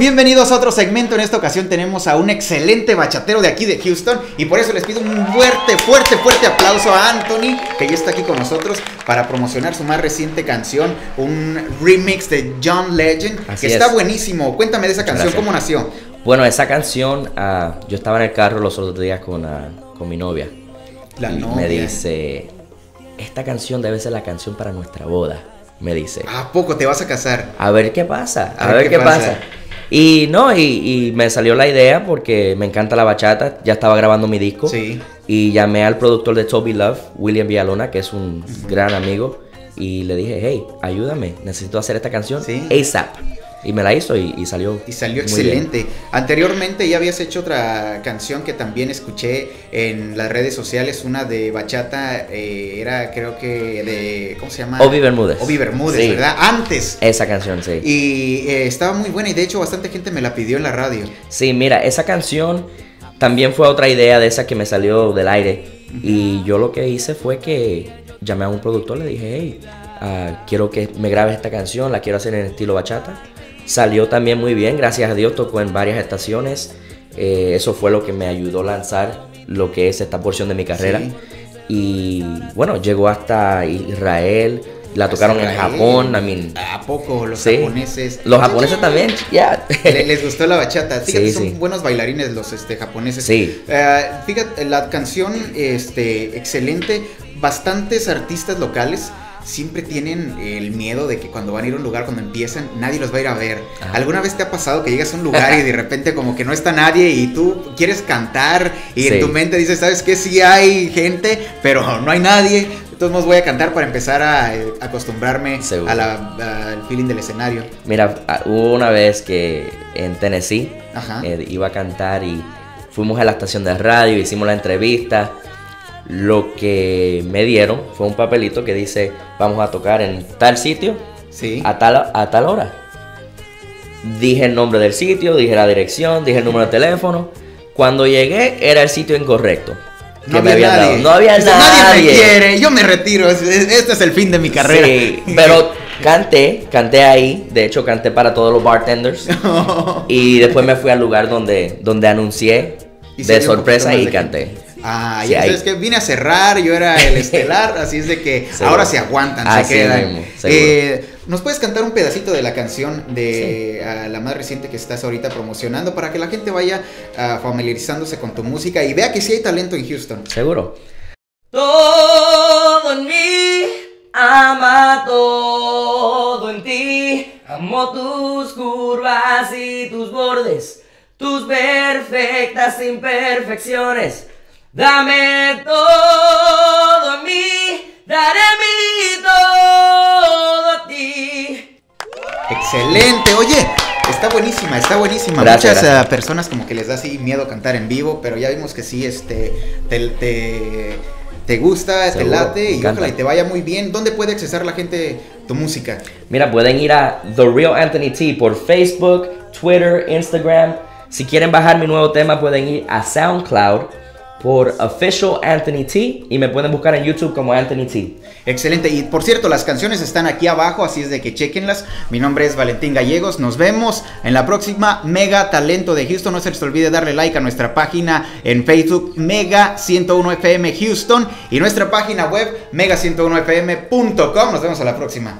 Bienvenidos a otro segmento. En esta ocasión tenemos a un excelente bachatero de aquí de Houston y por eso les pido un fuerte, fuerte, fuerte aplauso a Anthony que ya está aquí con nosotros para promocionar su más reciente canción, un remix de John Legend Así que está es. buenísimo. Cuéntame de esa canción, gracias. ¿cómo nació? Bueno, esa canción, ah, yo estaba en el carro los otros días con, ah, con mi novia. La y novia. Me dice, esta canción debe ser la canción para nuestra boda. Me dice, ¿A poco te vas a casar? a ver qué pasa, a, ver, qué, pasa. Y no, y, y me salió la idea porque me encanta la bachata, ya estaba grabando mi disco. Sí. Y llamé al productor de Toby Love, William Villalona, que es un gran amigo. Y le dije, hey, ayúdame, necesito hacer esta canción Sí. ASAP. Y me la hizo y, y salió. Y salió muy bien. excelente. Anteriormente ya habías hecho otra canción que también escuché en las redes sociales, una de bachata, eh, era creo que de, ¿cómo se llama? Obi Bermúdez. Obi Bermúdez, Sí. ¿verdad? Antes. Esa canción, sí. Y eh, estaba muy buena y de hecho bastante gente me la pidió en la radio. Sí, mira, esa canción también fue otra idea de esa que me salió del aire. Y yo lo que hice fue que llamé a un productor, le dije, hey, ah, quiero que me grabes esta canción, la quiero hacer en estilo bachata. Salió también muy bien, gracias a Dios, tocó en varias estaciones. Eh, eso fue lo que me ayudó a lanzar lo que es esta porción de mi carrera. Sí. Y bueno, llegó hasta Israel, la tocaron en. Japón, I mean, ¿A poco los Sí. japoneses? los japoneses también, ya. Le- les gustó la bachata. Fíjate, Sí, son sí. buenos bailarines los este, japoneses. Sí. Eh, fíjate, la canción, este, excelente. Bastantes artistas locales siempre tienen el miedo de que cuando van a ir a un lugar, cuando empiezan, nadie los va a ir a ver. Ajá. ¿Alguna vez te ha pasado que llegas a un lugar y de repente como que no está nadie y tú quieres cantar y en Sí. tu mente dices, ¿sabes qué? Sí hay gente, pero no hay nadie. Entonces nos voy a cantar para empezar a eh, acostumbrarme Seguro. a la- al feeling del escenario. Mira, ah, hubo una vez que en Tennessee eh, iba a cantar y fuimos a la estación de radio, hicimos la entrevista. Lo que me dieron fue un papelito que dice, vamos a tocar en tal sitio Sí. a tal, a tal hora. Dije el nombre del sitio, dije la dirección, dije el número de teléfono. Cuando llegué era el sitio incorrecto. que No me había habían nadie. dado. No había Dice, nadie. me quiere, yo me retiro. es- es- Este es el fin de mi carrera. Sí, pero canté, canté ahí. De hecho, canté para todos los bartenders. Y después me fui al lugar donde, donde anuncié Y de sorpresa y de canté. Ah, Sí, y entonces que vine a cerrar, yo era el estelar, así es de que Seguro. ahora se aguantan, Así se quedan. mismo. Eh, ¿Nos puedes cantar un pedacito de la canción de ah, la más reciente que estás ahorita promocionando para que la gente vaya ah, familiarizándose con tu música y vea que sí hay talento en Houston? Seguro. Todo en mí, ama todo en ti. Amo tus curvas y tus bordes, tus perfectas imperfecciones. Dame todo en mí, daré mi todo a ti. Excelente, oye, está buenísima, está buenísima. Gracias, Muchas gracias. ah, personas como que les da así miedo cantar en vivo, pero ya vimos que sí, este, te, te, te gusta, te late me y encanta. ojalá y te vaya muy bien. ¿Dónde puede accesar la gente tu música? Mira, pueden ir a The Real Anthony T por Facebook, Twitter, Instagram. Si quieren bajar mi nuevo tema, pueden ir a SoundCloud por Official Anthony T y me pueden buscar en YouTube como Anthony T. Excelente, y por cierto, las canciones están aquí abajo, así es de que chequenlas. Mi nombre es Valentín Gallegos, nos vemos en la próxima Mega Talento de Houston. No se les olvide darle like a nuestra página en Facebook Mega 101 FM Houston y nuestra página web mega101fm.com. Nos vemos a la próxima.